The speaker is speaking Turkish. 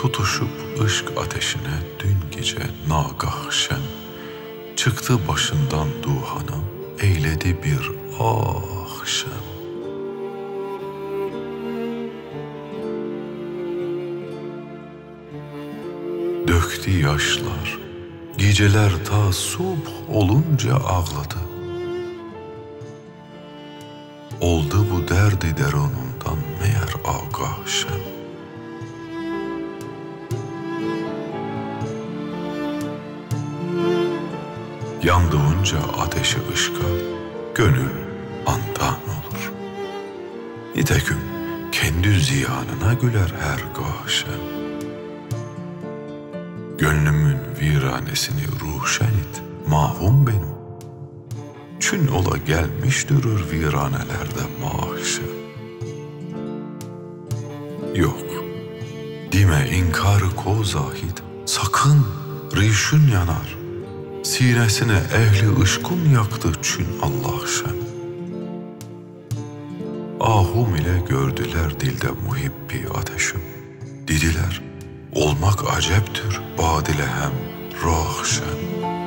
Tutuşup ışk ateşine dün gece nagah şen, Çıktı başından duhanı, eyledi bir ah şen. Döktü yaşlar, geceler ta subh olunca ağladı. Oldu bu derdi derunundan meğer agah şen. Yandığınca ateşi ışka, gönül andan olur. Nitekim kendi ziyanına güler her gahşen. Gönlümün viranesini ruşen et, mahvum benim. Çün ola gelmiş durur viranelerde mahşer. Yok, dime inkarı ko zahid, sakın rişün yanar. Sinesine ehli ışkun yaktı çün Allah şen. Ahum ile gördüler dilde muhibbi ateşim. Dediler, olmak aceptir badile hem rahşen. Thank